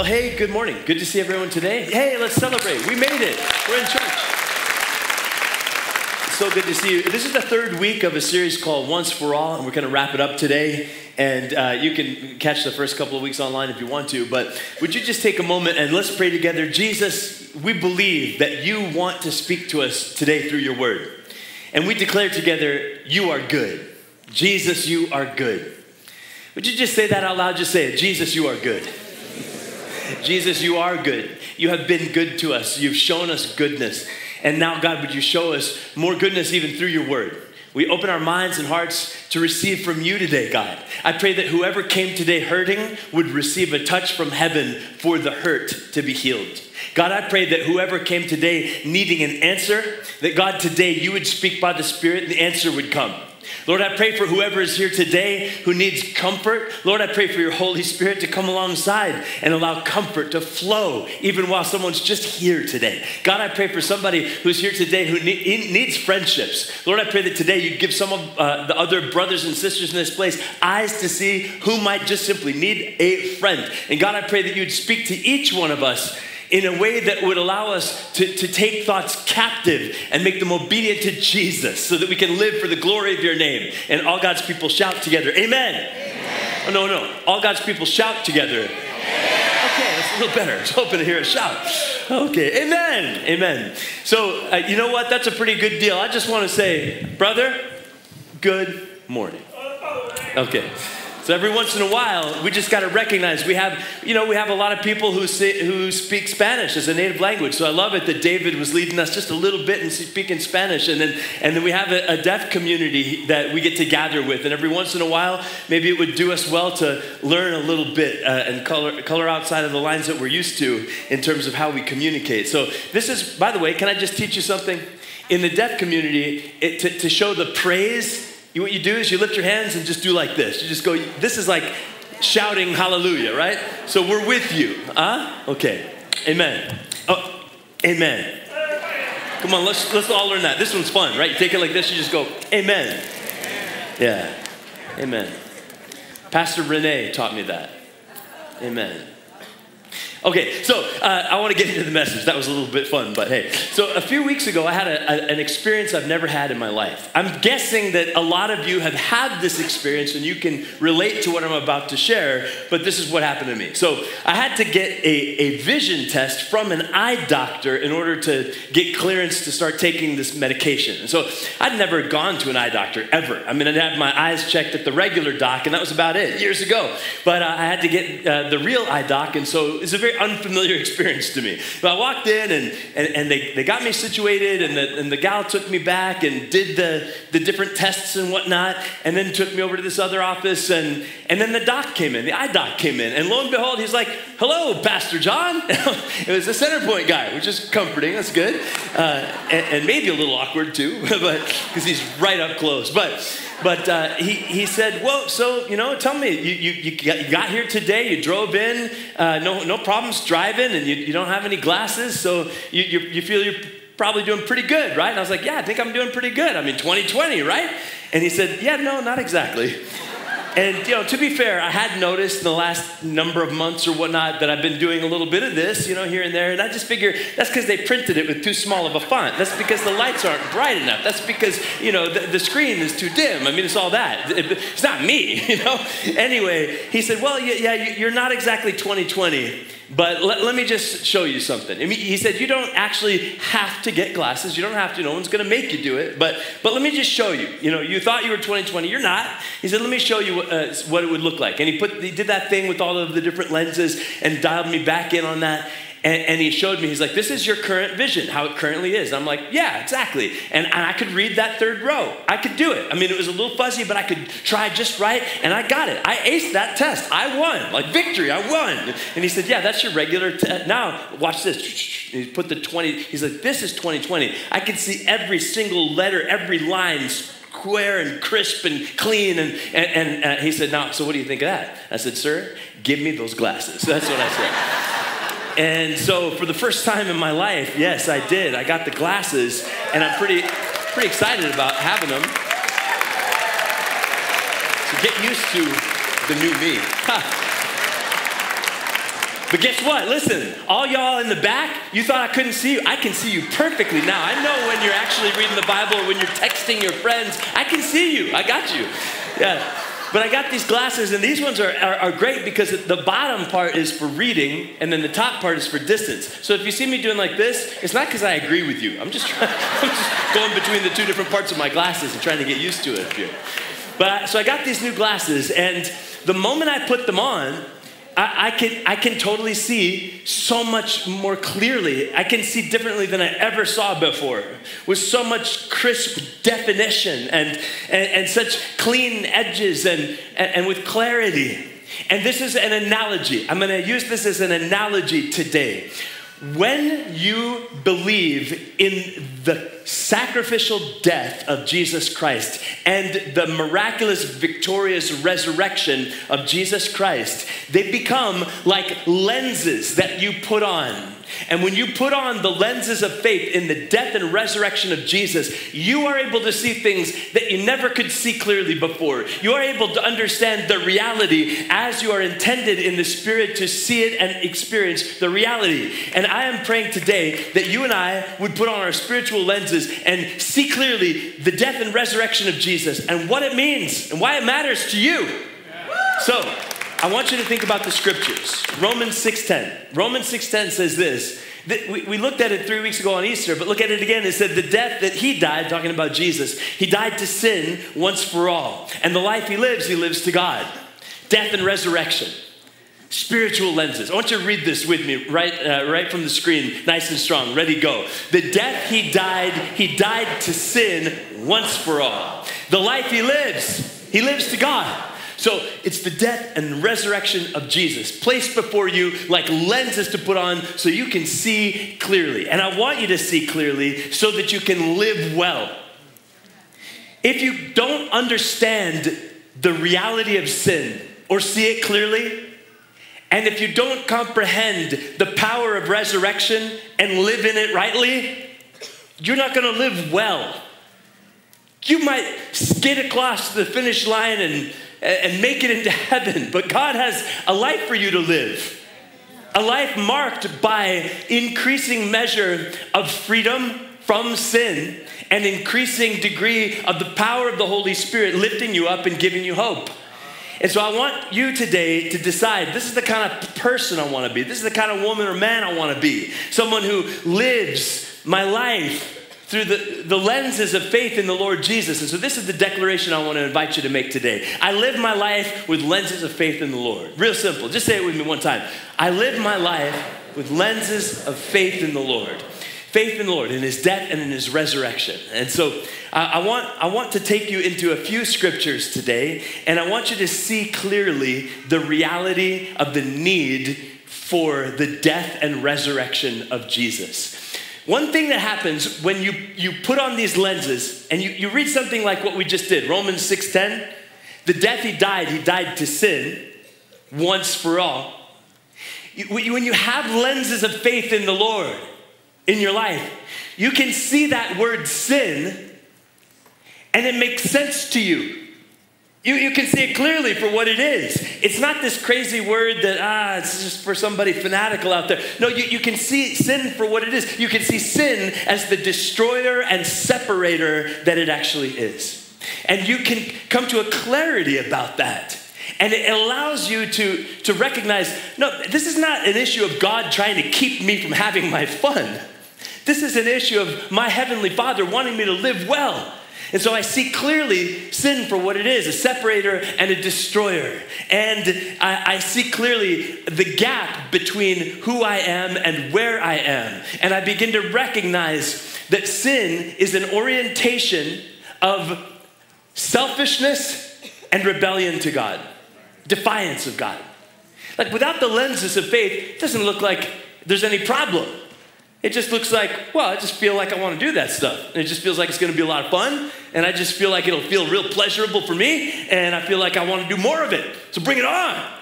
Well, hey, good morning. Good to see everyone today. Hey, let's celebrate. We made it. We're in church. So good to see you. This is the third week of a series called Once for All, and we're going to wrap it up today. And uh, you can catch the first couple of weeks online if you want to. But would you just take a moment and let's pray together? Jesus, we believe that you want to speak to us today through your word. And we declare together, you are good. Jesus, you are good. Would you just say that out loud? Just say it. Jesus, you are good. Jesus, you are good. You have been good to us. You've shown us goodness. And now, God, would you show us more goodness even through your word? We open our minds and hearts to receive from you today, God. I pray that whoever came today hurting would receive a touch from heaven for the hurt to be healed. God, I pray that whoever came today needing an answer, that God, today you would speak by the Spirit and the answer would come. Lord, I pray for whoever is here today who needs comfort. Lord, I pray for your Holy Spirit to come alongside and allow comfort to flow even while someone's just here today. God, I pray for somebody who's here today who needs friendships. Lord, I pray that today you give some of uh, the other brothers and sisters in this place eyes to see who might just simply need a friend. And God, I pray that you'd speak to each one of us in a way that would allow us to, to take thoughts captive and make them obedient to Jesus so that we can live for the glory of your name. And all God's people shout together, Amen. Amen. Oh, no, no. All God's people shout together. Amen. Okay, that's a little better. I was hoping to hear a shout. Okay, amen, amen. So, uh, you know what? That's a pretty good deal. I just want to say, brother, good morning. Okay. So every once in a while, we just got to recognize we have, you know, we have a lot of people who say, who speak Spanish as a native language. So I love it that David was leading us just a little bit in speaking Spanish, and then and then we have a, a deaf community that we get to gather with. And every once in a while, maybe it would do us well to learn a little bit uh, and color color outside of the lines that we're used to in terms of how we communicate. So this is, by the way, can I just teach you something? In the deaf community, it, to, to show the praise you, what you do is you lift your hands and just do like this. You just go, this is like shouting hallelujah, right? So we're with you. Huh? Okay. Amen. Oh, amen. Come on, let's, let's all learn that. This one's fun, right? You take it like this, you just go, amen. Yeah. Amen. Pastor Renee taught me that. Amen. Okay, so uh, I want to get into the message. That was a little bit fun, but hey. So a few weeks ago, I had a, a, an experience I've never had in my life. I'm guessing that a lot of you have had this experience and you can relate to what I'm about to share, but this is what happened to me. So I had to get a, a vision test from an eye doctor in order to get clearance to start taking this medication. And so I'd never gone to an eye doctor ever. I mean, I'd had my eyes checked at the regular doc, and that was about it years ago. But uh, I had to get uh, the real eye doc, and so it's a very very unfamiliar experience to me. But I walked in and, and, and they, they got me situated, and the, and the gal took me back and did the, the different tests and whatnot, and then took me over to this other office. And, and then the doc came in, the eye doc came in, and lo and behold, he's like, Hello, Pastor John. it was the Centerpoint guy, which is comforting, that's good. Uh, and, and maybe a little awkward too, but because he's right up close. But but uh, he, he said, Well, so, you know, tell me, you, you, you, got, here today, you drove in, uh, no, no problems driving, and you, you don't have any glasses, so you, you, you feel you're probably doing pretty good, right? And I was like, Yeah, I think I'm doing pretty good. I mean, 2020, right? And he said, Yeah, no, not exactly. And you know, to be fair, I had noticed in the last number of months or whatnot that I've been doing a little bit of this, you know, here and there. And I just figure that's because they printed it with too small of a font. That's because the lights aren't bright enough. That's because you know the, the screen is too dim. I mean, it's all that. It, it's not me, you know. Anyway, he said, "Well, yeah, yeah you're not exactly 2020." But let, let me just show you something. I mean, he said, You don't actually have to get glasses. You don't have to. No one's going to make you do it. But, but let me just show you. You know, you thought you were 2020. You're not. He said, Let me show you what, uh, what it would look like. And he, put, he did that thing with all of the different lenses and dialed me back in on that. And, and, he showed me, he's like, this is your current vision, how it currently is. I'm like, yeah, exactly. And, and I could read that third row. I could do it. I mean, it was a little fuzzy, but I could try just right, and I got it. I aced that test. I won. Like victory, I won. And he said, yeah, that's your regular test. Now, watch this. He put the 20, he's like, this is 2020. I can see every single letter, every line square and crisp and clean. And, and, and uh, he said, now, so what do you think of that? I said, sir, give me those glasses. That's what I said. And so for the first time in my life, yes, I did. I got the glasses, and I'm pretty, pretty excited about having them. So get used to the new me. But guess what? Listen, all y'all in the back, you thought I couldn't see you. I can see you perfectly now. I know when you're actually reading the Bible or when you're texting your friends. I can see you. I got you. Yeah. But I got these glasses, and these ones are, are, are, great because the bottom part is for reading, and then the top part is for distance. So if you see me doing like this, it's not because I agree with you. I'm just, trying, I'm just going between the two different parts of my glasses and trying to get used to it here. But so I got these new glasses, and the moment I put them on, I, I, can, I can totally see so much more clearly. I can see differently than I ever saw before, with so much crisp definition and, and, and such clean edges and, and, and with clarity. And this is an analogy. I'm going to use this as an analogy today. When you believe in the sacrificial death of Jesus Christ and the miraculous, victorious resurrection of Jesus Christ, they become like lenses that you put on and when you put on the lenses of faith in the death and resurrection of Jesus, you are able to see things that you never could see clearly before. You are able to understand the reality as you are intended in the Spirit to see it and experience the reality. And I am praying today that you and I would put on our spiritual lenses and see clearly the death and resurrection of Jesus and what it means and why it matters to you. So, I want you to think about the scriptures. Romans 6:10. Romans 6:10 says this. We, looked at it three weeks ago on Easter, but look at it again. It said the death that he died, talking about Jesus, he died to sin once for all. And the life he lives, he lives to God. Death and resurrection. Spiritual lenses. I want you to read this with me right, uh, right from the screen, nice and strong. Ready, go. The death he died, he died to sin once for all. The life he lives, he lives to God. So it's the death and resurrection of Jesus placed before you like lenses to put on so you can see clearly. And I want you to see clearly so that you can live well. If you don't understand the reality of sin or see it clearly, and if you don't comprehend the power of resurrection and live in it rightly, you're not going to live well. You might skid across the finish line and and make it into heaven. But God has a life for you to live. A life marked by increasing measure of freedom from sin and increasing degree of the power of the Holy Spirit lifting you up and giving you hope. And so I want you today to decide this is the kind of person I want to be. This is the kind of woman or man I want to be. Someone who lives my life through the, the lenses of faith in the Lord Jesus. And so, this is the declaration I want to invite you to make today. I live my life with lenses of faith in the Lord. Real simple. Just say it with me one time. I live my life with lenses of faith in the Lord. Faith in the Lord, in his death and in his resurrection. And so uh, I, want, I want to take you into a few scriptures today, and I want you to see clearly the reality of the need for the death and resurrection of Jesus. One thing that happens when you, you put on these lenses and you, you read something like what we just did, Romans 6:10, the death he died, he died to sin once for all. When you have lenses of faith in the Lord in your life, you can see that word sin and it makes sense to you. You, you can see it clearly for what it is. It's not this crazy word that, ah, it's just for somebody fanatical out there. No, you, you can see sin for what it is. You can see sin as the destroyer and separator that it actually is. And you can come to a clarity about that. And it allows you to, to recognize no, this is not an issue of God trying to keep me from having my fun. This is an issue of my Heavenly Father wanting me to live well and so I see clearly sin for what it is a separator and a destroyer. And I, I, see clearly the gap between who I am and where I am. And I begin to recognize that sin is an orientation of selfishness and rebellion to God, defiance of God. Like without the lenses of faith, it doesn't look like there's any problem. It just looks like, well, I just feel like I want to do that stuff. And it just feels like it's going to be a lot of fun. And I just feel like it'll feel real pleasurable for me. And I feel like I want to do more of it. So bring it on.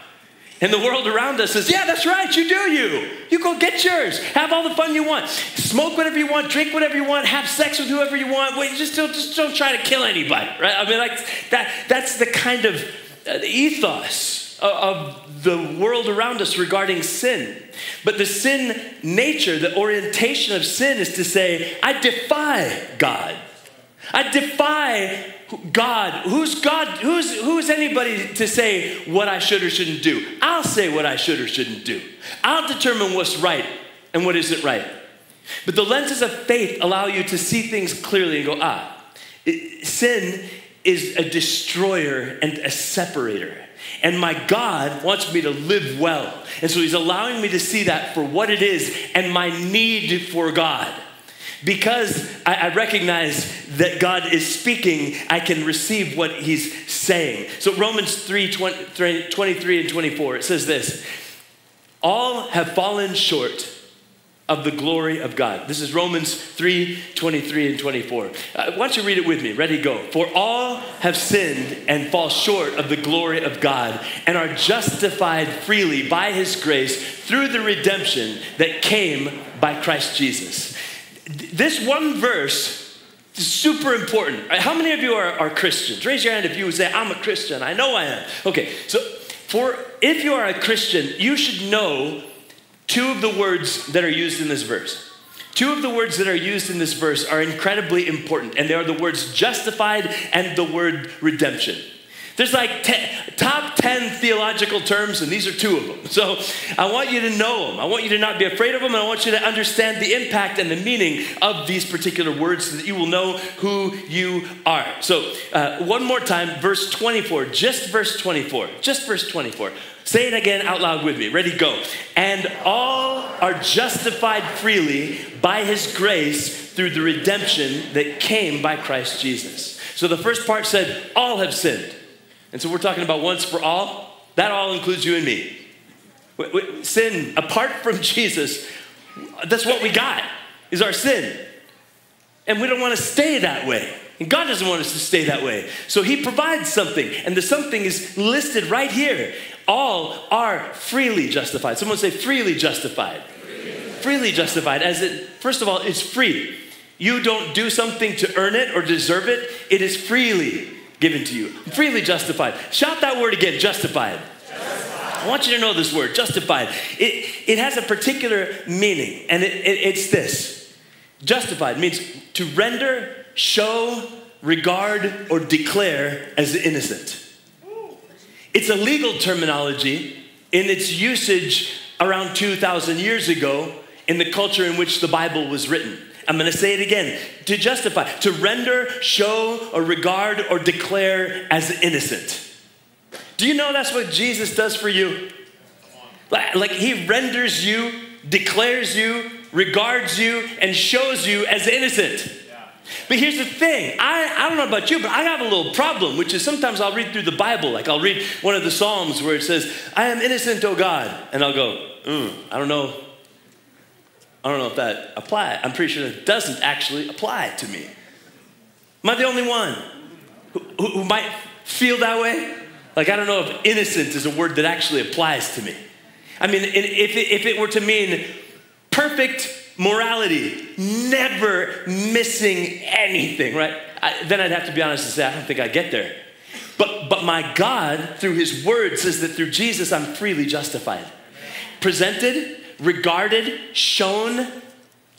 And the world around us says, yeah, that's right, you do you. You go get yours. Have all the fun you want. Smoke whatever you want, drink whatever you want, have sex with whoever you want. Wait, just don't, just don't try to kill anybody, right? I mean, like that, that's the kind of uh, ethos of the world around us regarding sin. But the sin nature, the orientation of sin is to say, I defy God. I defy God. Who's God? Who's, who's anybody to say what I should or shouldn't do? I'll say what I should or shouldn't do. I'll determine what's right and what isn't right. But the lenses of faith allow you to see things clearly and go, ah, it, sin is a destroyer and a separator. And my God wants me to live well. And so He's allowing me to see that for what it is and my need for God. Because I, I recognize that God is speaking, I can receive what He's saying. So, Romans 3 20, 23 and 24, it says this All have fallen short of the glory of God. This is Romans 3 23 and 24. Uh, why don't you read it with me? Ready, go. For all have sinned and fall short of the glory of God and are justified freely by his grace through the redemption that came by Christ Jesus. This one verse is super important. How many of you are, are Christians? Raise your hand if you would say, I'm a Christian. I know I am. Okay, so for if you are a Christian, you should know two of the words that are used in this verse. Two of the words that are used in this verse are incredibly important, and they are the words justified and the word redemption. There's like ten, top 10 theological terms, and these are two of them. So I want you to know them. I want you to not be afraid of them, and I want you to understand the impact and the meaning of these particular words so that you will know who you are. So, uh, one more time, verse 24, just verse 24, just verse 24. Say it again out loud with me. Ready, go. And all are justified freely by his grace through the redemption that came by Christ Jesus. So the first part said, All have sinned. And so we're talking about once for all. That all includes you and me. Sin, apart from Jesus, that's what we got, is our sin. And we don't want to stay that way. And God doesn't want us to stay that way. So He provides something, and the something is listed right here. All are freely justified. Someone say, freely justified. Freely, freely justified, as it, first of all, it's free. You don't do something to earn it or deserve it, it is freely given to you. Freely justified. Shout that word again justified. justified. I want you to know this word, justified. It, it has a particular meaning, and it, it, it's this justified means to render, show, regard, or declare as innocent. It's a legal terminology in its usage around 2,000 years ago in the culture in which the Bible was written. I'm going to say it again to justify, to render, show, or regard, or declare as innocent. Do you know that's what Jesus does for you? Like, like he renders you, declares you, regards you, and shows you as innocent. But here's the thing I, I don't know about you, but I have a little problem, which is sometimes I'll read through the Bible. Like I'll read one of the Psalms where it says, I am innocent, O God. And I'll go, mm, I don't know I don't know if that applies. I'm pretty sure that doesn't actually apply to me. Am I the only one who, who, might feel that way? Like, I don't know if innocent is a word that actually applies to me. I mean, if it, if it were to mean perfect morality, never missing anything, right? I, then I'd have to be honest and say, I don't think I get there. But, but my God, through his word, says that through Jesus, I'm freely justified. Presented regarded, shown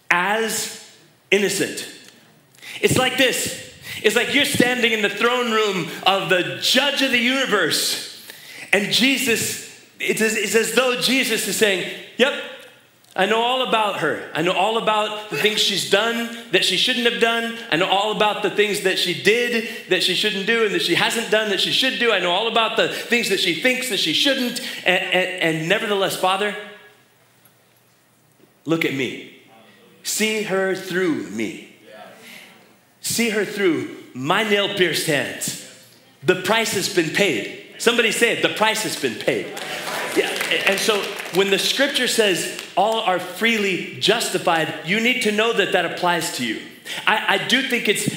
as innocent. It's like this it's like you're standing in the throne room of the judge of the universe, and Jesus, it's as, it's as though Jesus is saying, Yep, I know all about her. I know all about the things she's done that she shouldn't have done. I know all about the things that she did that she shouldn't do and that she hasn't done that she should do. I know all about the things that she thinks that she shouldn't. And, and, and nevertheless, Father, Look at me. See her through me. See her through my nail pierced hands. The price has been paid. Somebody say it, the price has been paid. Yeah, and so when the scripture says all are freely justified, you need to know that that applies to you. I, I do think it's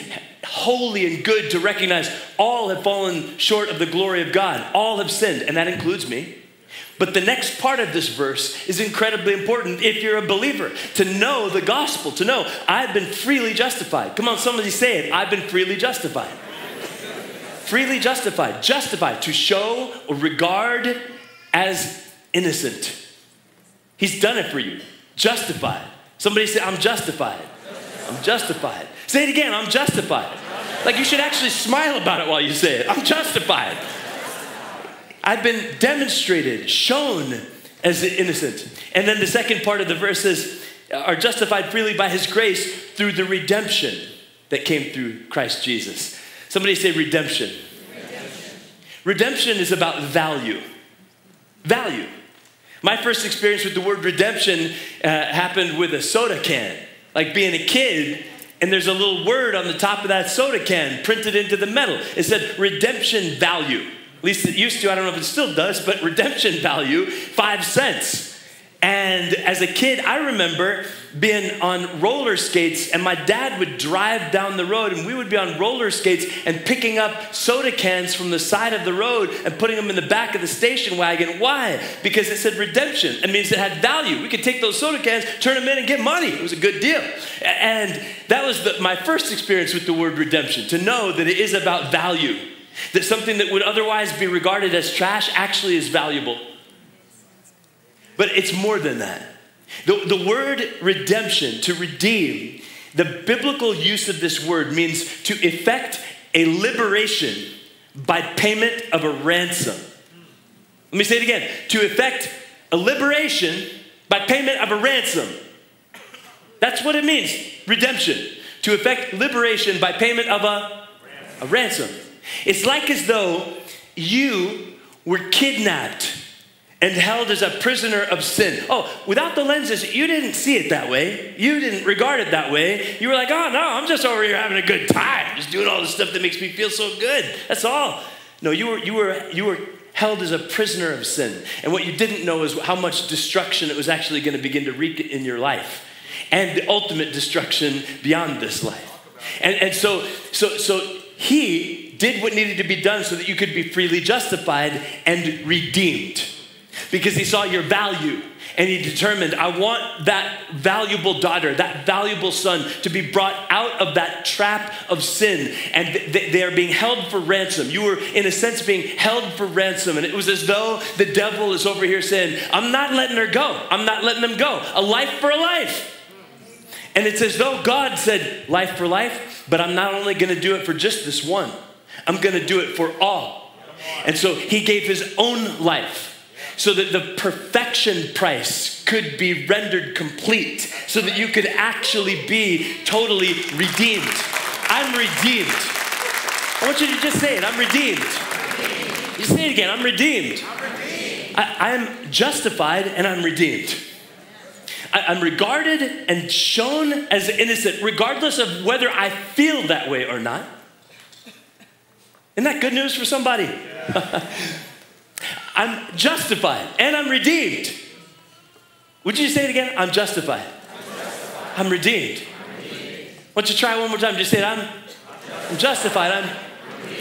holy and good to recognize all have fallen short of the glory of God, all have sinned, and that includes me. But the next part of this verse is incredibly important if you're a believer to know the gospel, to know I've been freely justified. Come on, somebody say it I've been freely justified. freely justified. Justified, to show or regard as innocent. He's done it for you. Justified. Somebody say, I'm justified. I'm justified. Say it again, I'm justified. Like you should actually smile about it while you say it. I'm justified. I've been demonstrated, shown as innocent. And then the second part of the verse are justified freely by his grace through the redemption that came through Christ Jesus. Somebody say redemption. Redemption, redemption is about value. Value. My first experience with the word redemption uh, happened with a soda can. Like being a kid, and there's a little word on the top of that soda can printed into the metal. It said redemption value. At least it used to, I don't know if it still does, but redemption value, five cents. And as a kid, I remember being on roller skates, and my dad would drive down the road, and we would be on roller skates and picking up soda cans from the side of the road and putting them in the back of the station wagon. Why? Because it said redemption. It means it had value. We could take those soda cans, turn them in, and get money. It was a good deal. And that was the, my first experience with the word redemption to know that it is about value, that something that would otherwise be regarded as trash actually is valuable. But it's more than that. The, the word redemption, to redeem, the biblical use of this word means to effect a liberation by payment of a ransom. Let me say it again to effect a liberation by payment of a ransom. That's what it means redemption. To effect liberation by payment of a, a ransom. It's like as though you were kidnapped and held as a prisoner of sin. Oh, without the lenses, you didn't see it that way. You didn't regard it that way. You were like, oh no, I'm just over here having a good time, just doing all the stuff that makes me feel so good. That's all. No, you were you were you were held as a prisoner of sin. And what you didn't know is how much destruction it was actually going to begin to wreak in your life. And the ultimate destruction beyond this life. And, and so so so he did what needed to be done so that you could be freely justified and redeemed because he saw your value and he determined, I want that valuable daughter, that valuable son to be brought out of that trap of sin. And they are being held for ransom. You were, in a sense, being held for ransom. And it was as though the devil is over here saying, I'm not letting her go. I'm not letting them go. A life for a life. And it's as though God said, Life for life, but I'm not only going to do it for just this one, I'm going to do it for all. And so he gave his own life so that the perfection price could be rendered complete, so that you could actually be totally redeemed. I'm redeemed. I want you to just say it I'm redeemed. You say it again I'm redeemed. I, am justified and I'm redeemed. I, am regarded and shown as innocent, regardless of whether I feel that way or not. Isn't that good news for somebody? Yeah. I'm justified and I'm redeemed. Would you say it again? I'm justified. I'm, justified. I'm redeemed. I'm redeemed. Why don't you try one more time? Just say it. I'm, I'm justified. I'm,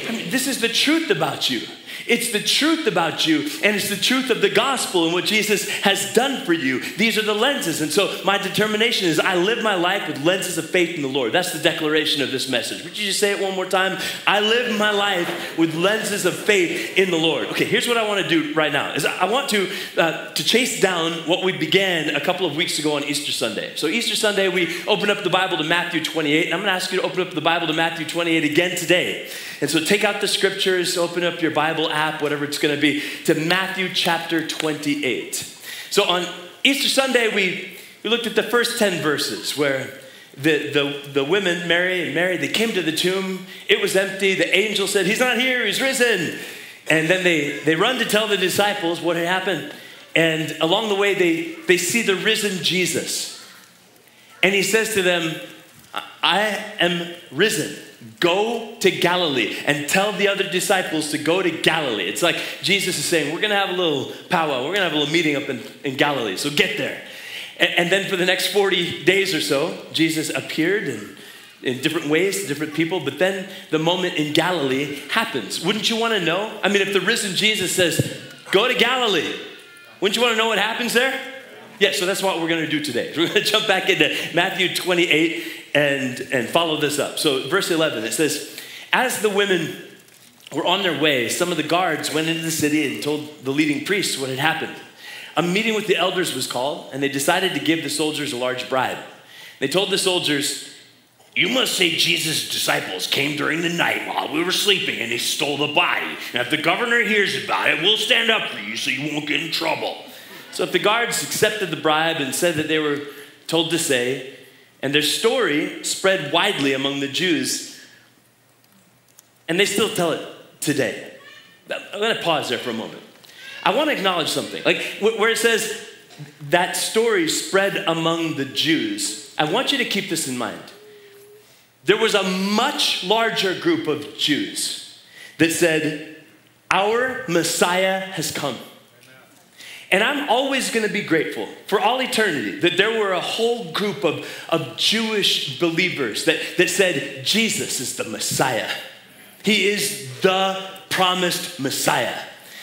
I mean, this is the truth about you. It's the truth about you, and it's the truth of the gospel and what Jesus has done for you. These are the lenses. And so, my determination is I live my life with lenses of faith in the Lord. That's the declaration of this message. Would you just say it one more time? I live my life with lenses of faith in the Lord. Okay, here's what I want to do right now is I want to, uh, to chase down what we began a couple of weeks ago on Easter Sunday. So, Easter Sunday, we opened up the Bible to Matthew 28, and I'm going to ask you to open up the Bible to Matthew 28 again today. And so, take out the scriptures, open up your Bible app, whatever it's going to be, to Matthew chapter 28. So on Easter Sunday, we, we looked at the first 10 verses where the, the, the women, Mary and Mary, they came to the tomb. It was empty. The angel said, He's not here, he's risen. And then they, they run to tell the disciples what had happened. And along the way, they, they see the risen Jesus. And he says to them, I am risen. Go to Galilee and tell the other disciples to go to Galilee. It's like Jesus is saying, We're going to have a little powwow. We're going to have a little meeting up in, in Galilee. So get there. And, and then for the next 40 days or so, Jesus appeared in, in different ways to different people. But then the moment in Galilee happens. Wouldn't you want to know? I mean, if the risen Jesus says, Go to Galilee, wouldn't you want to know what happens there? Yeah, so that's what we're going to do today. We're going to jump back into Matthew 28 and, and follow this up. So, verse 11, it says, As the women were on their way, some of the guards went into the city and told the leading priests what had happened. A meeting with the elders was called, and they decided to give the soldiers a large bribe. They told the soldiers, You must say Jesus' disciples came during the night while we were sleeping and they stole the body. And if the governor hears about it, we'll stand up for you so you won't get in trouble. So if the guards accepted the bribe and said that they were told to say, and their story spread widely among the Jews, and they still tell it today. I'm to pause there for a moment. I want to acknowledge something. Like where it says that story spread among the Jews, I want you to keep this in mind. There was a much larger group of Jews that said, Our Messiah has come. And I'm always going to be grateful for all eternity that there were a whole group of, of Jewish believers that, that said, Jesus is the Messiah. He is the promised Messiah.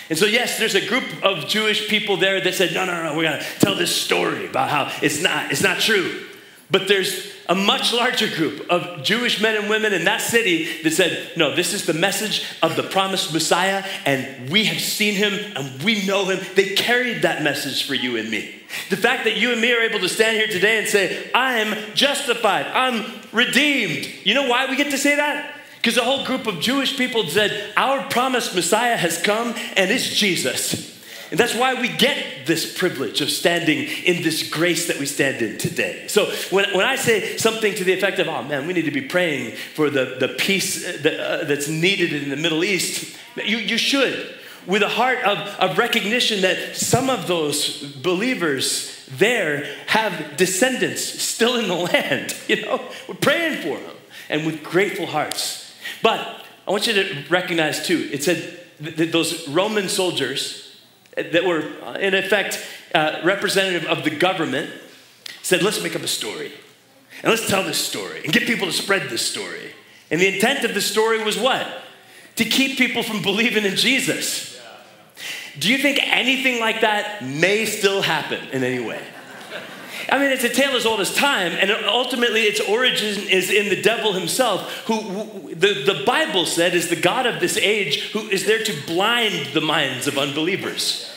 And so, yes, there's a group of Jewish people there that said, no, no, no, we're going to tell this story about how it's not, it's not true. But there's a much larger group of Jewish men and women in that city that said, No, this is the message of the promised Messiah, and we have seen him and we know him. They carried that message for you and me. The fact that you and me are able to stand here today and say, I'm justified, I'm redeemed. You know why we get to say that? Because a whole group of Jewish people said, Our promised Messiah has come, and it's Jesus. And that's why we get this privilege of standing in this grace that we stand in today. So when, when I say something to the effect of, oh man, we need to be praying for the, the peace that, uh, that's needed in the Middle East, you, you should. With a heart of, of recognition that some of those believers there have descendants still in the land. You know, we're praying for them and with grateful hearts. But I want you to recognize too, it said that those Roman soldiers that were, uh, in effect, uh, representative of the government said, let's make up a story. And let's tell this story and get people to spread this story. And the intent of the story was what? To keep people from believing in Jesus. Do you think anything like that may still happen in any way? I mean, it's a tale as old as time, and ultimately its origin is in the devil himself, who, the, the Bible said is the God of this age who is there to blind the minds of unbelievers.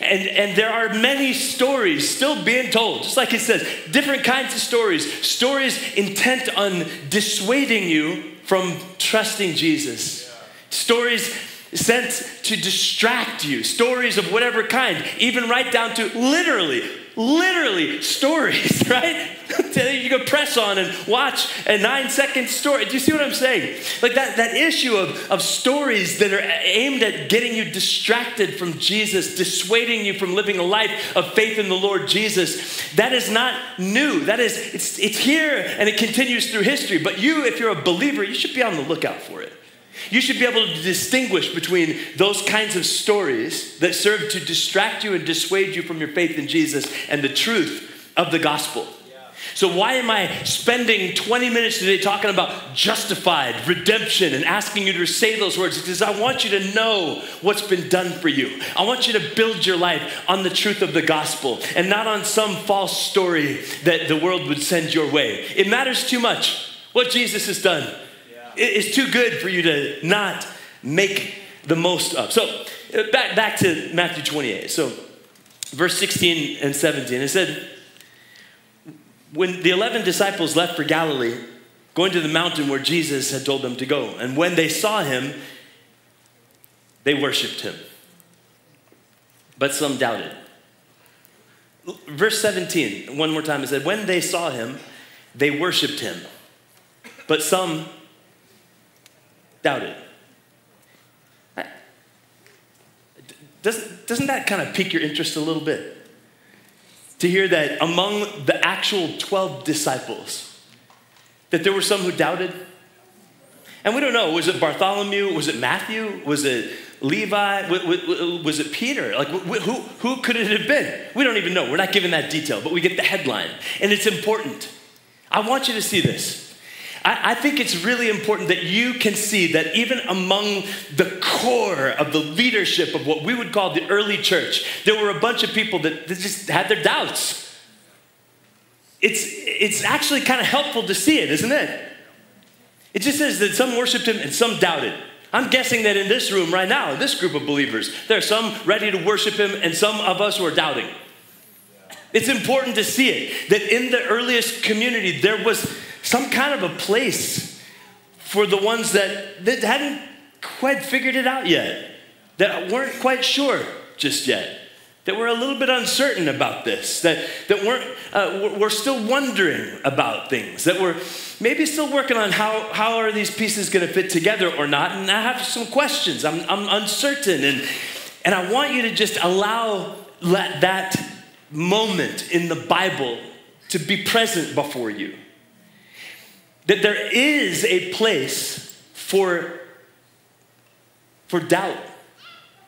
And, and there are many stories still being told, just like it says, different kinds of stories, stories intent on dissuading you from trusting Jesus. Stories sent to distract you, stories of whatever kind, even right down to literally literally stories, right? You can press on and watch a nine second story. Do you see what I'm saying? Like that, that issue of, of stories that are aimed at getting you distracted from Jesus, dissuading you from living a life of faith in the Lord Jesus, that is not new. That is, it's, it's here and it continues through history. But you, if you're a believer, you should be on the lookout for it. You should be able to distinguish between those kinds of stories that serve to distract you and dissuade you from your faith in Jesus and the truth of the gospel. So, why am I spending 20 minutes today talking about justified, redemption, and asking you to say those words? Because I want you to know what's been done for you. I want you to build your life on the truth of the gospel and not on some false story that the world would send your way. It matters too much what Jesus has done it's too good for you to not make the most of. So uh, back, back to Matthew 28. So verse 16 and 17, it said, when the 11 disciples left for Galilee, going to the mountain where Jesus had told them to go, and when they saw him, they worshiped him. But some doubted. Verse 17, one more time, it said, When they saw him, they worshiped him. But some doubted. Doesn't, doesn't that kind of pique your interest a little bit? To hear that among the actual 12 disciples, that there were some who doubted. And we don't know, was it Bartholomew? Was it Matthew? Was it Levi? Was it Peter? Like, who, who could it have been? We don't even know. We're not given that detail, but we get the headline. And it's important. I want you to see this. I, I think it's really important that you can see that even among the core of the leadership of what we would call the early church, there were a bunch of people that, just had their doubts. It's, it's actually kind of helpful to see it, isn't it? It just says that some worshiped him and some doubted. I'm guessing that in this room right now, this group of believers, there are some ready to worship him and some of us who are doubting. It's important to see it that in the earliest community, there was some kind of a place for the ones that, that hadn't quite figured it out yet, that weren't quite sure just yet, that were a little bit uncertain about this, that, that weren't, uh, were still wondering about things, that were maybe still working on how, how are these pieces going to fit together or not. And I have some questions. I'm, I'm uncertain. And, and I want you to just allow let that moment in the Bible to be present before you. That there is a place for, for doubt,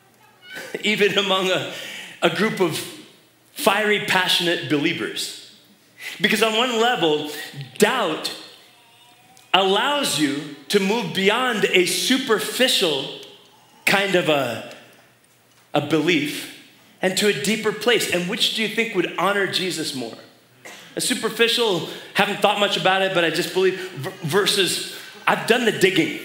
even among a, a group of fiery, passionate believers. Because on one level, doubt allows you to move beyond a superficial kind of a, a belief and to a deeper place. And which do you think would honor Jesus more? A superficial, haven't thought much about it, but I just believe, versus I've done the digging.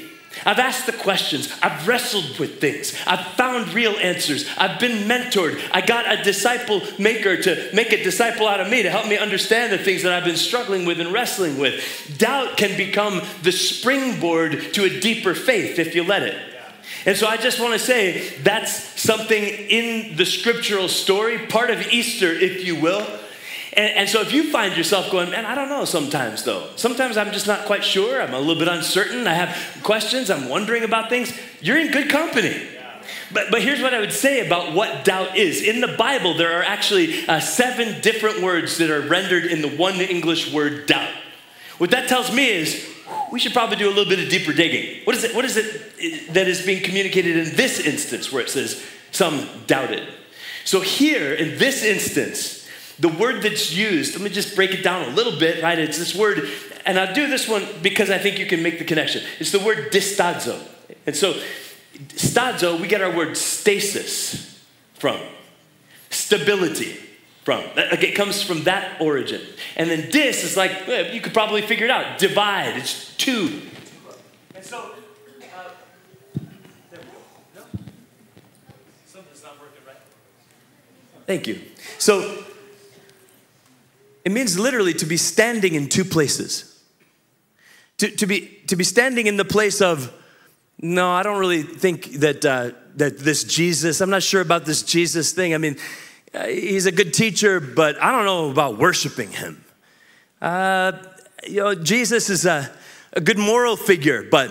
I've asked the questions. I've wrestled with things. I've found real answers. I've been mentored. I got a disciple maker to make a disciple out of me to help me understand the things that I've been struggling with and wrestling with. Doubt can become the springboard to a deeper faith if you let it. And so I just want to say that's something in the scriptural story, part of Easter, if you will. And, and, so if you find yourself going, man, I don't know sometimes though. Sometimes I'm just not quite sure. I'm a little bit uncertain. I have questions. I'm wondering about things. You're in good company. But, but here's what I would say about what doubt is. In the Bible, there are actually uh, seven different words that are rendered in the one English word doubt. What that tells me is we should probably do a little bit of deeper digging. What is it, what is it that is being communicated in this instance where it says some doubted? So, here in this instance, the word that's used, let me just break it down a little bit, right? It's this word, and I'll do this one because I think you can make the connection. It's the word distazo. And so, stazo, we get our word stasis from stability from. Like it comes from that origin. And then dis is like, you could probably figure it out. Divide, it's two. And so, uh, no? Something's not working right. Thank you. So, it means literally to be standing in two places. To, to, be, to be standing in the place of, no, I don't really think that, uh, that this Jesus, I'm not sure about this Jesus thing. I mean, uh, he's a good teacher, but I don't know about worshiping him. Uh, you know, Jesus is a, a good moral figure, but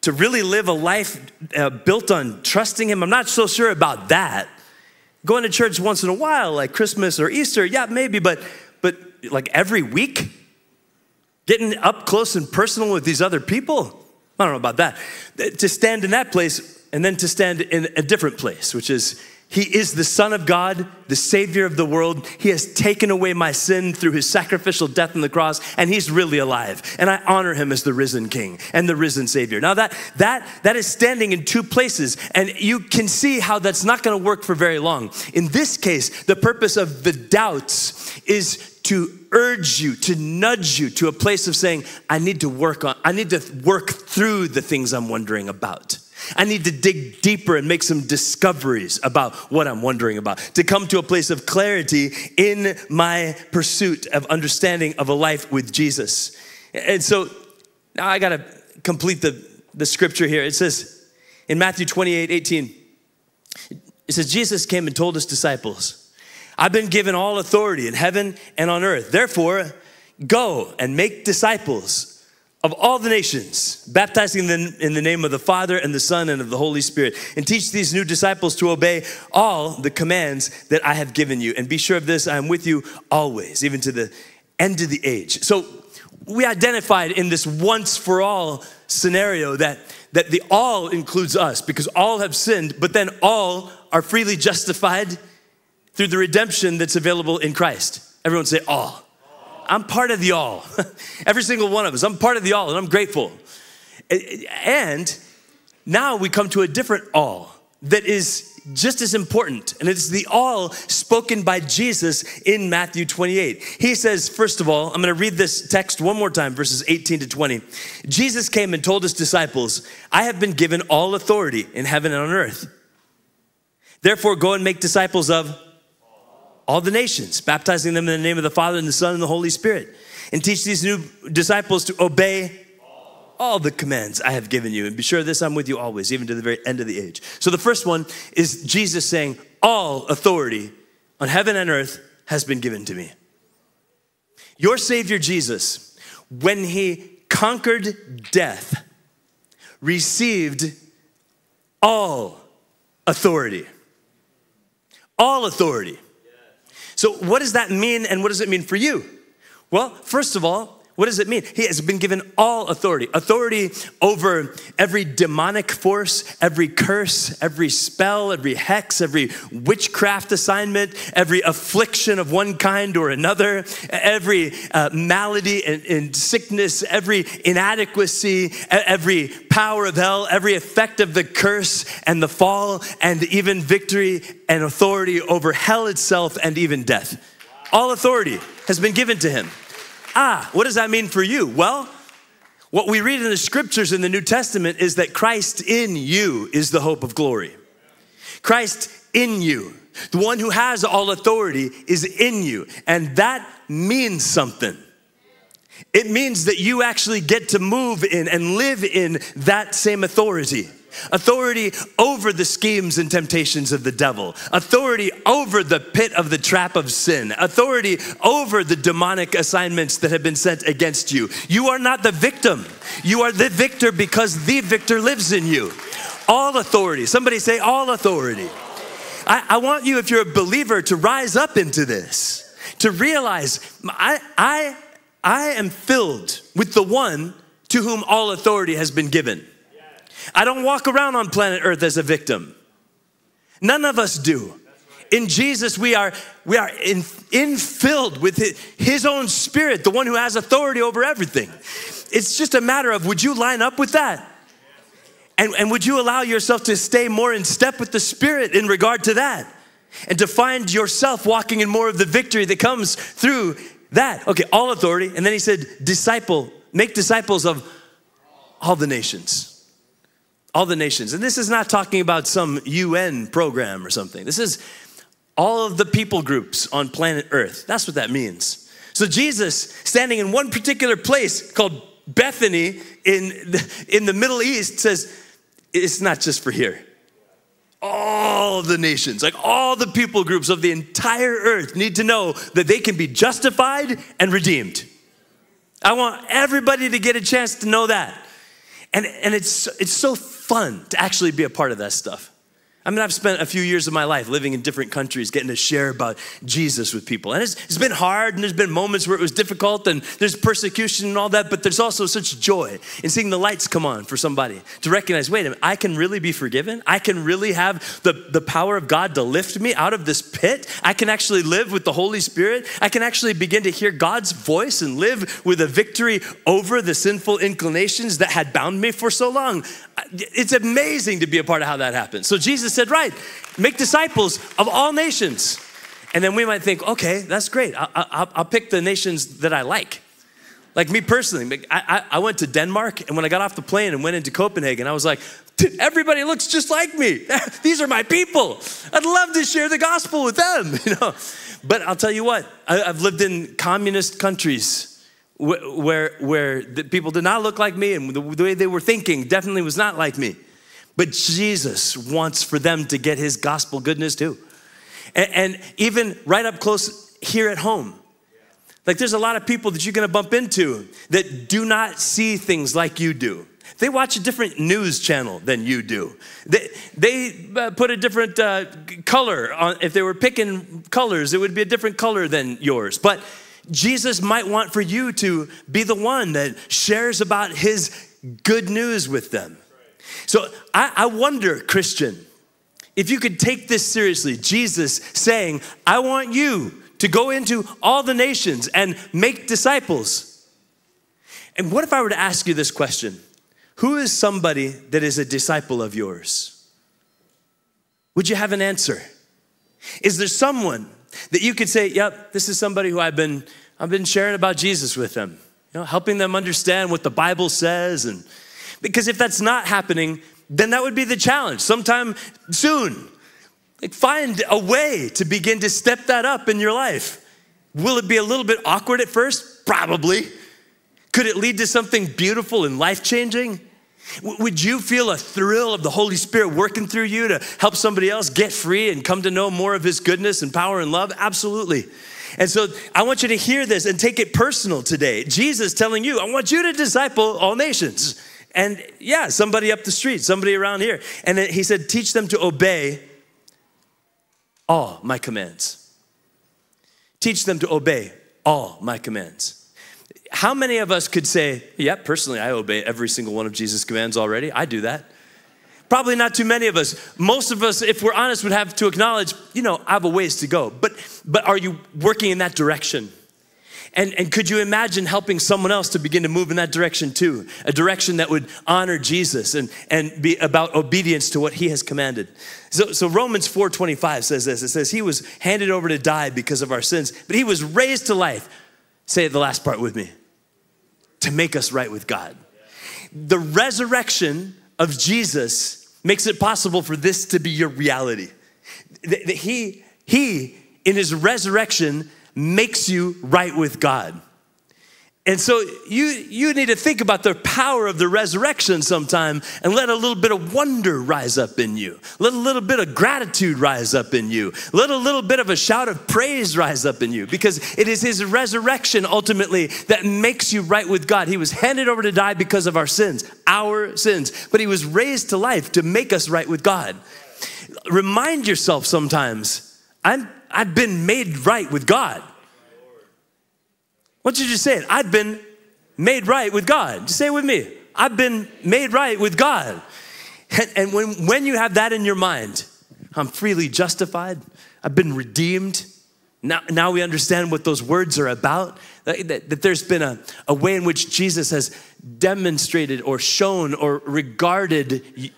to really live a life uh, built on trusting him, I'm not so sure about that. Going to church once in a while, like Christmas or Easter, yeah, maybe, but but like every week, getting up close and personal with these other people, I don't know about that. To stand in that place and then to stand in a different place, which is he is the Son of God, the Savior of the world. He has taken away my sin through his sacrificial death on the cross, and he's really alive. And I honor him as the risen King and the risen Savior. Now that that that is standing in two places, and you can see how that's not going to work for very long. In this case, the purpose of the doubts is to urge you, to nudge you to a place of saying, I need to work on, I need to work through the things I'm wondering about. I need to dig deeper and make some discoveries about what I'm wondering about, to come to a place of clarity in my pursuit of understanding of a life with Jesus. And so now I got to complete the, the scripture here. It says in Matthew 28 18, it says, Jesus came and told his disciples, I've been given all authority in heaven and on earth. Therefore, go and make disciples of all the nations, baptizing them in the name of the Father and the Son and of the Holy Spirit, and teach these new disciples to obey all the commands that I have given you. And be sure of this, I am with you always, even to the end of the age. So we identified in this once for all scenario that, that the all includes us because all have sinned, but then all are freely justified through the redemption that's available in Christ. Everyone say all. I'm part of the all. Every single one of us. I'm part of the all, and I'm grateful. And now we come to a different all that is just as important, and it's the all spoken by Jesus in Matthew 28. He says, first of all, I'm going to read this text one more time, verses 18 to 20. Jesus came and told his disciples, I have been given all authority in heaven and on earth. Therefore, go and make disciples of all the nations, baptizing them in the name of the Father and the Son and the Holy Spirit, and teach these new disciples to obey all the commands I have given you. And be sure this, I'm with you always, even to the very end of the age. So the first one is Jesus saying, All authority on heaven and earth has been given to me. Your Savior Jesus, when he conquered death, received all authority. All authority. So, what does that mean, and what does it mean for you? Well, first of all, what does it mean? He has been given all authority authority over every demonic force, every curse, every spell, every hex, every witchcraft assignment, every affliction of one kind or another, every uh, malady and, and sickness, every inadequacy, every power of hell, every effect of the curse and the fall, and even victory and authority over hell itself and even death. All authority has been given to him. Ah, what does that mean for you? Well, what we read in the scriptures in the New Testament is that Christ in you is the hope of glory. Christ in you, the one who has all authority, is in you. And that means something. It means that you actually get to move in and live in that same authority authority over the schemes and temptations of the devil, authority over the pit of the trap of sin, authority over the demonic assignments that have been sent against you. You are not the victim, you are the victor because the victor lives in you. All authority. Somebody say, All authority. I, I want you, if you're a believer, to rise up into this, to realize I, I, I am filled with the one to whom all authority has been given. I don't walk around on planet Earth as a victim. None of us do. In Jesus, we are, we are in, infilled with his, his own spirit, the one who has authority over everything. It's just a matter of would you line up with that? And, and would you allow yourself to stay more in step with the Spirit in regard to that? And to find yourself walking in more of the victory that comes through that. Okay, all authority. And then he said, disciple, make disciples of all the nations all the nations. And this is not talking about some UN program or something. This is all of the people groups on planet Earth. That's what that means. So Jesus, standing in one particular place called Bethany in the, in the Middle East, says, it's not just for here. All the nations, like all the people groups of the entire earth, need to know that they can be justified and redeemed. I want everybody to get a chance to know that. And, and it's, it's so fun to actually be a part of that stuff. I mean, I've spent a few years of my life living in different countries, getting to share about Jesus with people. And it's, it's been hard, and there's been moments where it was difficult, and there's persecution and all that, but there's also such joy in seeing the lights come on for somebody to recognize wait a minute, I can really be forgiven. I can really have the, the power of God to lift me out of this pit. I can actually live with the Holy Spirit. I can actually begin to hear God's voice and live with a victory over the sinful inclinations that had bound me for so long. It's amazing to be a part of how that happens. So Jesus Jesus said, right, make disciples of all nations. And then we might think, okay, that's great. I'll, I'll, I'll pick the nations that I like. Like me personally, I, I, I, went to Denmark, and when I got off the plane and went into Copenhagen, I was like, everybody looks just like me. These are my people. I'd love to share the gospel with them, you know. But I'll tell you what, I, have lived in communist countries where, where the people did not look like me, and the, the way they were thinking definitely was not like me. But Jesus wants for them to get his gospel goodness too. And, and even right up close here at home. Like there's a lot of people that you're gonna bump into that do not see things like you do. They watch a different news channel than you do. They, they uh, put a different uh, color on, if they were picking colors, it would be a different color than yours. But Jesus might want for you to be the one that shares about his good news with them. So I, I wonder, Christian, if you could take this seriously, Jesus saying, I want you to go into all the nations and make disciples. And what if I were to ask you this question? Who is somebody that is a disciple of yours? Would you have an answer? Is there someone that you could say, yep, this is somebody who I've been, I've been sharing about Jesus with them, you know, helping them understand what the Bible says. And because if that's not happening, then that would be the challenge sometime soon. Like find a way to begin to step that up in your life. Will it be a little bit awkward at first? Probably. Could it lead to something beautiful and life changing? Would you feel a thrill of the Holy Spirit working through you to help somebody else get free and come to know more of His goodness and power and love? Absolutely. And so I want you to hear this and take it personal today. Jesus telling you, I want you to disciple all nations. And yeah, somebody up the street, somebody around here. And he said, teach them to obey all my commands. Teach them to obey all my commands. How many of us could say, yeah, personally, I obey every single one of Jesus' commands already? I do that. Probably not too many of us. Most of us, if we're honest, would have to acknowledge, you know, I have a ways to go. But, but are you working in that direction? And, and could you imagine helping someone else to begin to move in that direction too? A direction that would honor Jesus and, and be about obedience to what he has commanded. So, so Romans 4.25 says this. It says, he was handed over to die because of our sins, but he was raised to life. Say the last part with me to make us right with God. The resurrection of Jesus makes it possible for this to be your reality. That he, he, in his resurrection, makes you right with God. And so you, you need to think about the power of the resurrection sometime and let a little bit of wonder rise up in you. Let a little bit of gratitude rise up in you. Let a little bit of a shout of praise rise up in you because it is his resurrection ultimately that makes you right with God. He was handed over to die because of our sins, our sins, but he was raised to life to make us right with God. Remind yourself sometimes, I'm, I've been made right with God. What did you say? I've been made right with God. Just say it with me. I've been made right with God. And, and when, when you have that in your mind, I'm freely justified, I've been redeemed. Now, now we understand what those words are about. That, that, that there's been a, a way in which Jesus has demonstrated or shown or regarded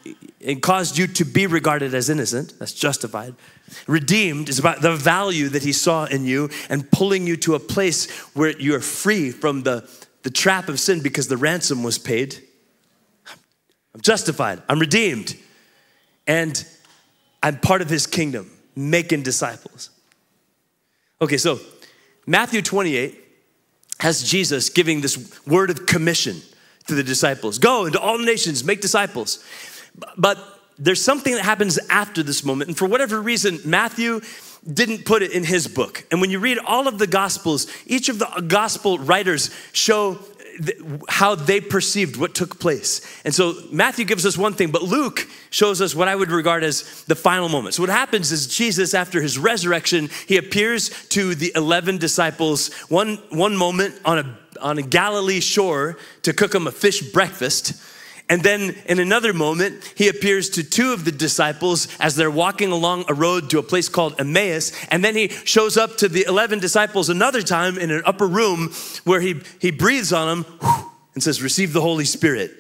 and caused you to be regarded as innocent. That's justified. Redeemed is about the value that he saw in you and pulling you to a place where you're free from the, the trap of sin because the ransom was paid. I'm justified, I'm redeemed, and I'm part of his kingdom, making disciples. Okay, so Matthew 28 has Jesus giving this word of commission to the disciples go into all nations, make disciples. But there's something that happens after this moment. And for whatever reason, Matthew didn't put it in his book. And when you read all of the gospels, each of the gospel writers show how they perceived what took place. And so Matthew gives us one thing, but Luke shows us what I would regard as the final moment. So what happens is Jesus, after his resurrection, he appears to the 11 disciples one, one moment on a, on a Galilee shore to cook them a fish breakfast. And then in another moment, he appears to two of the disciples as they're walking along a road to a place called Emmaus. And then he shows up to the 11 disciples another time in an upper room where he, he breathes on them and says, Receive the Holy Spirit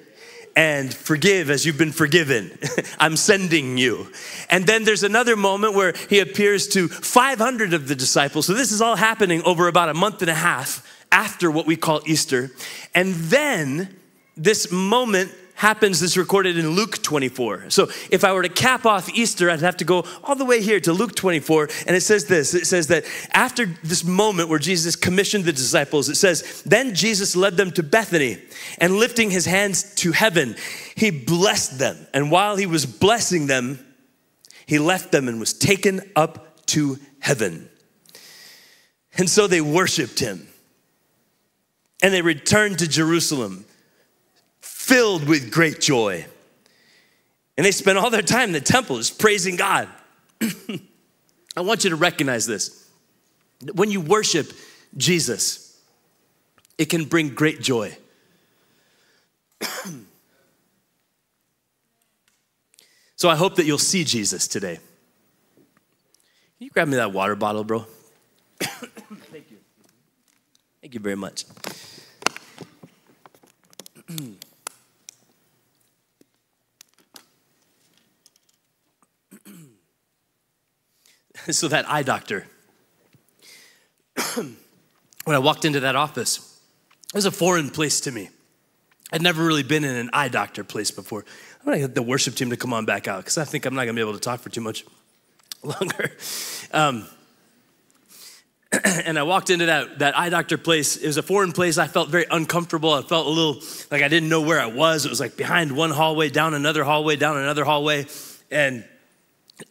and forgive as you've been forgiven. I'm sending you. And then there's another moment where he appears to 500 of the disciples. So this is all happening over about a month and a half after what we call Easter. And then this moment happens that's recorded in Luke 24. So if I were to cap off Easter, I'd have to go all the way here to Luke 24. And it says this it says that after this moment where Jesus commissioned the disciples, it says, Then Jesus led them to Bethany and lifting his hands to heaven, he blessed them. And while he was blessing them, he left them and was taken up to heaven. And so they worshiped him. And they returned to Jerusalem filled with great joy. And they spent all their time in the temple just praising God. I want you to recognize this. When you worship Jesus, it can bring great joy. so I hope that you'll see Jesus today. Can you grab me that water bottle, bro? Thank you. Thank you very much. so that eye doctor, when I walked into that office, it was a foreign place to me. I'd never really been in an eye doctor place before. I'm gonna get the worship team to come on back out because I think I'm not gonna be able to talk for too much longer. Um, and I walked into that, that eye doctor place. It was a foreign place. I felt very uncomfortable. I felt a little like I didn't know where I was. It was like behind one hallway, down another hallway, down another hallway. And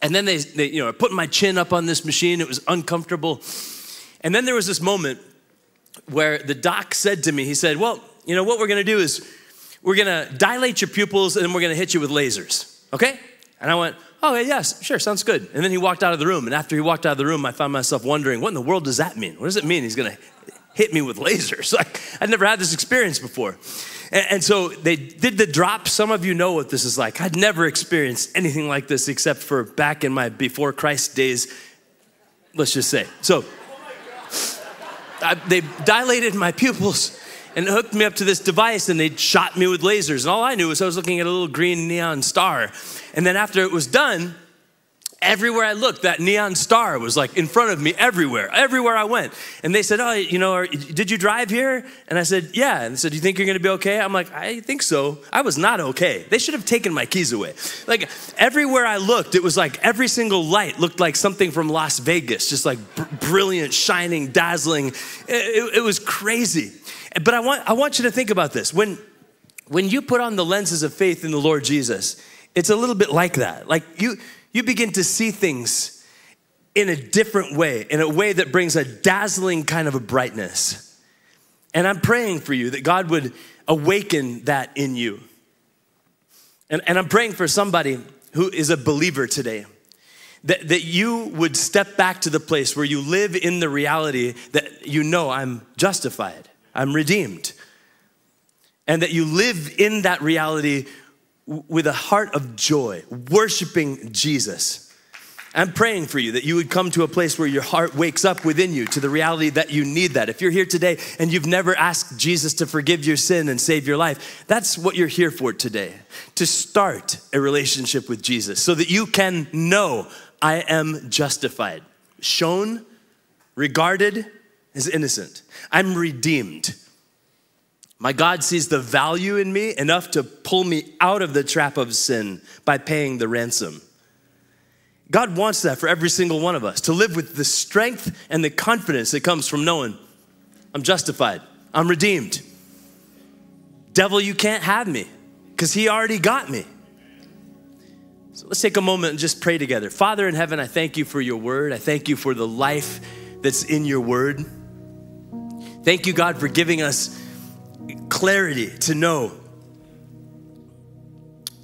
and then they, they you know, putting my chin up on this machine. It was uncomfortable. And then there was this moment where the doc said to me, he said, Well, you know, what we're gonna do is we're gonna dilate your pupils and then we're gonna hit you with lasers, okay? And I went, Oh, yes, sure, sounds good. And then he walked out of the room. And after he walked out of the room, I found myself wondering, what in the world does that mean? What does it mean he's gonna hit me with lasers? Like, I'd never had this experience before. And, and so they did the drop. Some of you know what this is like. I'd never experienced anything like this except for back in my before Christ days, let's just say. So I, they dilated my pupils and hooked me up to this device and they shot me with lasers. And all I knew was I was looking at a little green neon star. And then after it was done, everywhere I looked, that neon star was like in front of me everywhere, everywhere I went. And they said, Oh, you know, did you drive here? And I said, Yeah. And they said, Do you think you're gonna be okay? I'm like, I think so. I was not okay. They should have taken my keys away. Like everywhere I looked, it was like every single light looked like something from Las Vegas, just like br- brilliant, shining, dazzling. It, it, it was crazy. But I want, I want you to think about this. When, when you put on the lenses of faith in the Lord Jesus, it's a little bit like that. Like you, you begin to see things in a different way, in a way that brings a dazzling kind of a brightness. And I'm praying for you that God would awaken that in you. And, and I'm praying for somebody who is a believer today. That, that you would step back to the place where you live in the reality that you know I'm justified. I'm redeemed. And that you live in that reality with a heart of joy, worshiping Jesus. I'm praying for you that you would come to a place where your heart wakes up within you to the reality that you need that. If you're here today and you've never asked Jesus to forgive your sin and save your life, that's what you're here for today. To start a relationship with Jesus so that you can know I am justified, shown, regarded, as innocent. I'm redeemed. My God sees the value in me enough to pull me out of the trap of sin by paying the ransom. God wants that for every single one of us to live with the strength and the confidence that comes from knowing I'm justified, I'm redeemed. Devil, you can't have me because he already got me. So let's take a moment and just pray together. Father in heaven, I thank you for your word. I thank you for the life that's in your word. Thank you, God, for giving us clarity to know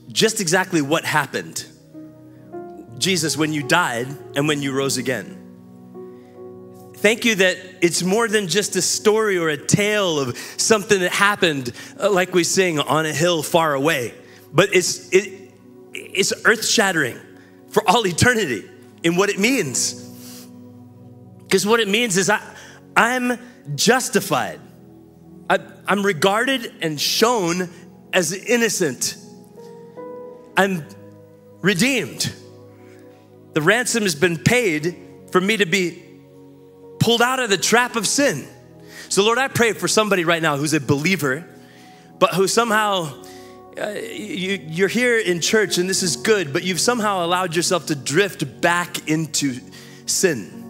just exactly what happened. Jesus, when you died and when you rose again. Thank you that it's more than just a story or a tale of something that happened, uh, like we sing, on a hill far away, but it's, it, it's earth shattering for all eternity in what it means. Because what it means is I, I'm justified. I, am regarded and shown as innocent. I'm redeemed. The ransom has been paid for me to be pulled out of the trap of sin. So, Lord, I pray for somebody right now who's a believer, but who somehow uh, you, you're here in church and this is good, but you've somehow allowed yourself to drift back into sin.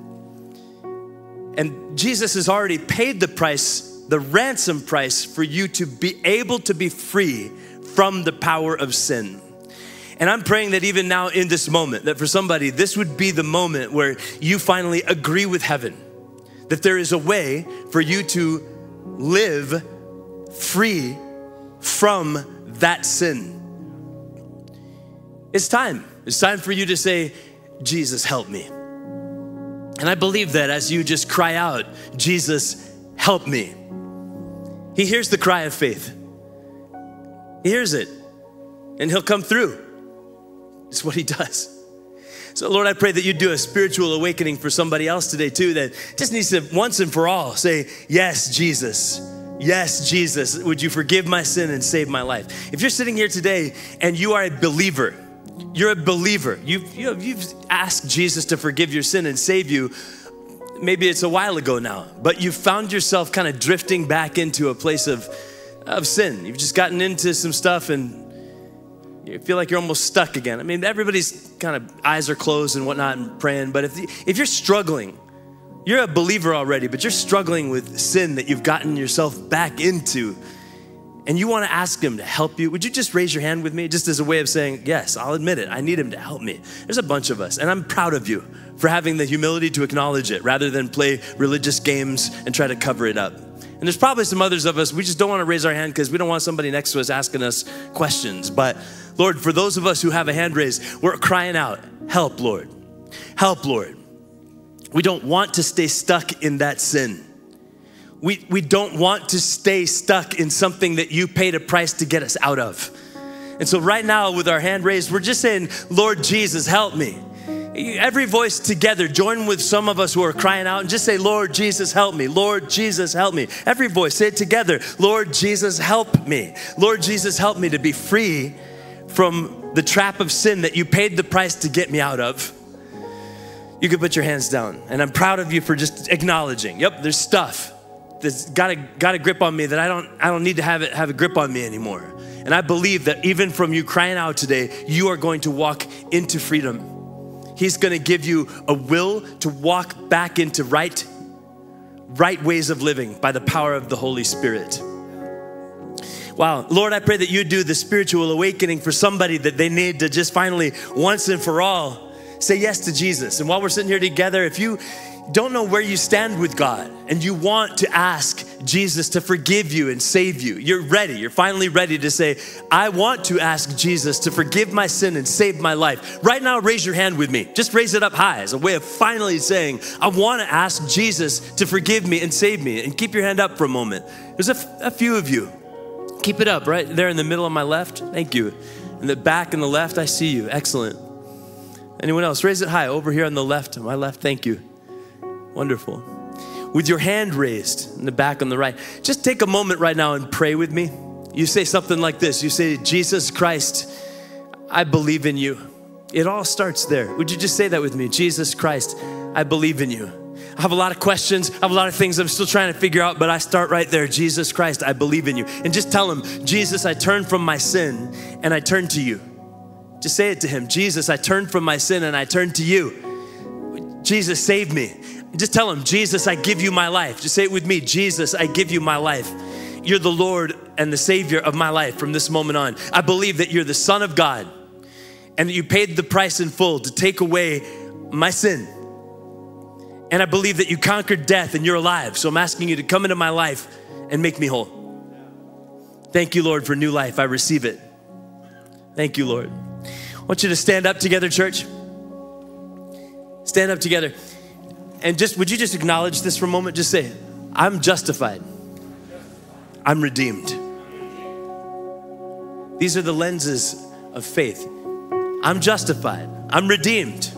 And Jesus has already paid the price, the ransom price, for you to be able to be free from the power of sin. And I'm praying that even now in this moment, that for somebody, this would be the moment where you finally agree with heaven that there is a way for you to live free from that sin. It's time. It's time for you to say, Jesus, help me. And I believe that as you just cry out, Jesus, help me. He hears the cry of faith. He hears it, and He'll come through. It's what He does. So, Lord, I pray that you do a spiritual awakening for somebody else today, too, that just needs to once and for all say, Yes, Jesus. Yes, Jesus, would you forgive my sin and save my life? If you're sitting here today and you are a believer, you're a believer. You've, you have, you've asked Jesus to forgive your sin and save you. Maybe it's a while ago now, but you found yourself kind of drifting back into a place of, of sin. You've just gotten into some stuff and you feel like you're almost stuck again. I mean, everybody's kind of eyes are closed and whatnot and praying, but if, if you're struggling, you're a believer already, but you're struggling with sin that you've gotten yourself back into, and you want to ask Him to help you, would you just raise your hand with me, just as a way of saying, Yes, I'll admit it. I need Him to help me. There's a bunch of us, and I'm proud of you for having the humility to acknowledge it rather than play religious games and try to cover it up. And there's probably some others of us, we just don't want to raise our hand because we don't want somebody next to us asking us questions. But Lord, for those of us who have a hand raised, we're crying out, Help, Lord. Help, Lord. We don't want to stay stuck in that sin. We, we don't want to stay stuck in something that you paid a price to get us out of. And so, right now, with our hand raised, we're just saying, Lord Jesus, help me. Every voice together, join with some of us who are crying out and just say, Lord Jesus, help me. Lord Jesus, help me. Every voice, say it together. Lord Jesus, help me. Lord Jesus, help me to be free from the trap of sin that you paid the price to get me out of. You can put your hands down. And I'm proud of you for just acknowledging, yep, there's stuff that's got a, got a grip on me that I don't, I don't need to have it have a grip on me anymore. And I believe that even from you crying out today, you are going to walk into freedom. He's going to give you a will to walk back into right right ways of living by the power of the Holy Spirit. Wow. Lord, I pray that you do the spiritual awakening for somebody that they need to just finally, once and for all, say yes to Jesus. And while we're sitting here together, if you don't know where you stand with God and you want to ask Jesus to forgive you and save you, you're ready. You're finally ready to say, I want to ask Jesus to forgive my sin and save my life. Right now, raise your hand with me. Just raise it up high as a way of finally saying, I want to ask Jesus to forgive me and save me. And keep your hand up for a moment. There's a, f- a few of you. Keep it up right there in the middle on my left. Thank you. In the back and the left, I see you. Excellent. Anyone else? Raise it high over here on the left, my left. Thank you. Wonderful. With your hand raised in the back on the right, just take a moment right now and pray with me. You say something like this You say, Jesus Christ, I believe in you. It all starts there. Would you just say that with me? Jesus Christ, I believe in you. I have a lot of questions. I have a lot of things I'm still trying to figure out, but I start right there. Jesus Christ, I believe in you. And just tell him, Jesus, I turn from my sin and I turn to you. Just say it to him Jesus, I turn from my sin and I turn to you. Jesus, save me. Just tell him, Jesus, I give you my life. Just say it with me Jesus, I give you my life. You're the Lord and the Savior of my life from this moment on. I believe that you're the Son of God and that you paid the price in full to take away my sin. And I believe that you conquered death and you're alive. So I'm asking you to come into my life and make me whole. Thank you, Lord, for new life. I receive it. Thank you, Lord. I want you to stand up together, church. Stand up together. And just, would you just acknowledge this for a moment? Just say, it. I'm justified. I'm redeemed. These are the lenses of faith. I'm justified. I'm redeemed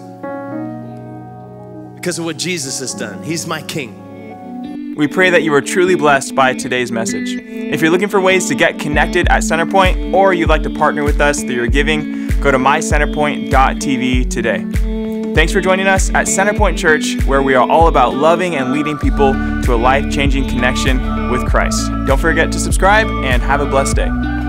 because of what Jesus has done. He's my king. We pray that you are truly blessed by today's message. If you're looking for ways to get connected at Centerpoint or you'd like to partner with us through your giving, go to mycenterpoint.tv today. Thanks for joining us at Centerpoint Church, where we are all about loving and leading people to a life changing connection with Christ. Don't forget to subscribe and have a blessed day.